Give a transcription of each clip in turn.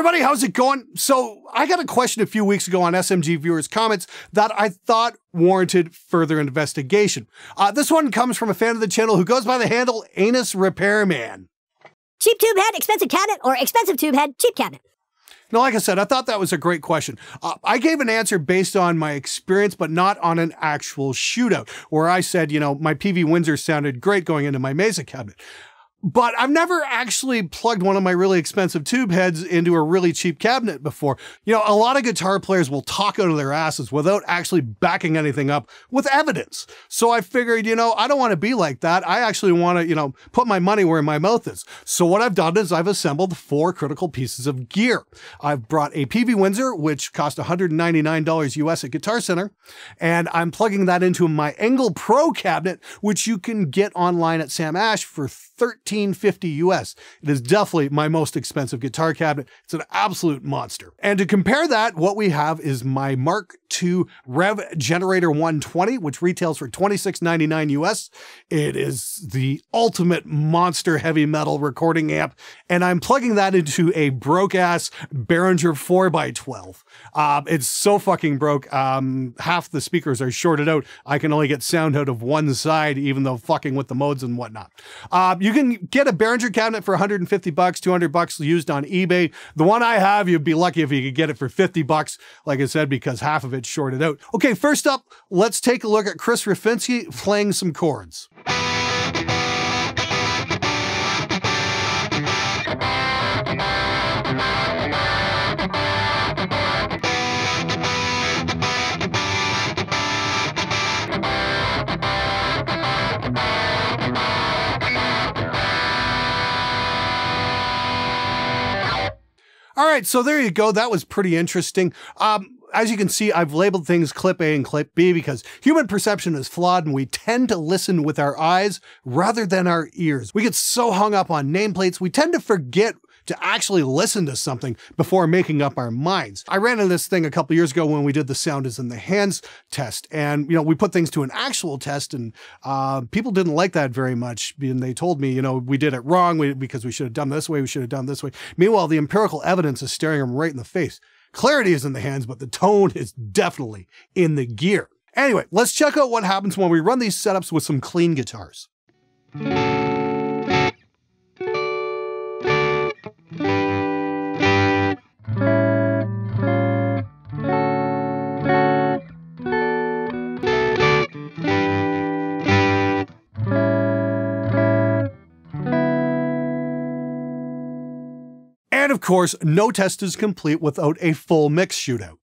everybody, how's it going? So, I got a question a few weeks ago on SMG viewers' comments that I thought warranted further investigation. Uh, this one comes from a fan of the channel who goes by the handle Anus Repairman. Cheap tube head, expensive cabinet, or expensive tube head, cheap cabinet? Now, like I said, I thought that was a great question. Uh, I gave an answer based on my experience, but not on an actual shootout, where I said, you know, my Peavey Windsor sounded great going into my Mesa cabinet. But I've never actually plugged one of my really expensive tube heads into a really cheap cabinet before. You know, a lot of guitar players will talk out of their asses without actually backing anything up with evidence. So I figured, you know, I don't want to be like that. I actually want to, you know, put my money where my mouth is. So what I've done is I've assembled four critical pieces of gear. I've brought a Peavey Windsor, which cost $199 US at Guitar Center, and I'm plugging that into my ENGL Pro cabinet, which you can get online at Sam Ash for 1350 US. It is definitely my most expensive guitar cabinet. It's an absolute monster. And to compare that, what we have is my Mark II Revv Generator 120, which retails for $26.99 US. It is the ultimate monster heavy metal recording amp, and I'm plugging that into a broke ass Behringer 4x12. Uh, it's so fucking broke. Um, half the speakers are shorted out. I can only get sound out of one side, even though fucking with the modes and whatnot. Uh, you can get a Behringer cabinet for 150 bucks, 200 bucks used on eBay. The one I have, you'd be lucky if you could get it for 50 bucks, like I said, because half of it's shorted out. Okay, first up, let's take a look at Chris Rafinsky playing some chords. All right, so there you go. That was pretty interesting. Um, as you can see, I've labeled things clip A and clip B because human perception is flawed and we tend to listen with our eyes rather than our ears. We get so hung up on nameplates, we tend to forget to actually listen to something before making up our minds. I ran into this thing a couple years ago when we did the sound is in the hands test. And, you know, we put things to an actual test and uh, people didn't like that very much. And they told me, you know, we did it wrong because we should have done this way, we should have done this way. Meanwhile, the empirical evidence is staring them right in the face. Clarity is in the hands, but the tone is definitely in the gear. Anyway, let's check out what happens when we run these setups with some clean guitars. And of course, no test is complete without a full mix shootout.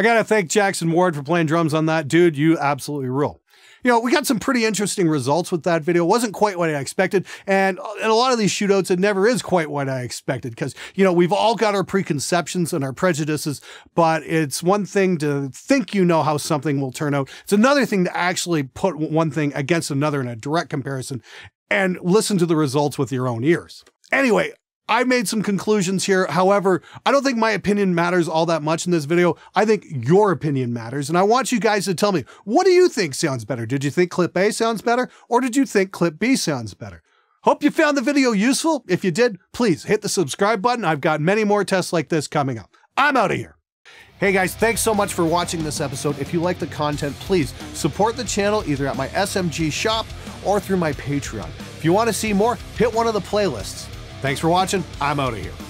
I gotta thank Jackson Ward for playing drums on that. Dude, you absolutely rule. You know, we got some pretty interesting results with that video. It wasn't quite what I expected. And uh, in a lot of these shootouts, it never is quite what I expected because, you know, we've all got our preconceptions and our prejudices, but it's one thing to think you know how something will turn out. It's another thing to actually put one thing against another in a direct comparison and listen to the results with your own ears. Anyway, I made some conclusions here. However, I don't think my opinion matters all that much in this video. I think your opinion matters. And I want you guys to tell me, what do you think sounds better? Did you think clip A sounds better? Or did you think clip B sounds better? Hope you found the video useful. If you did, please hit the subscribe button. I've got many more tests like this coming up. I'm out of here. Hey guys, thanks so much for watching this episode. If you like the content, please support the channel either at my SMG shop or through my Patreon. If you want to see more, hit one of the playlists. Thanks for watching. I'm out of here.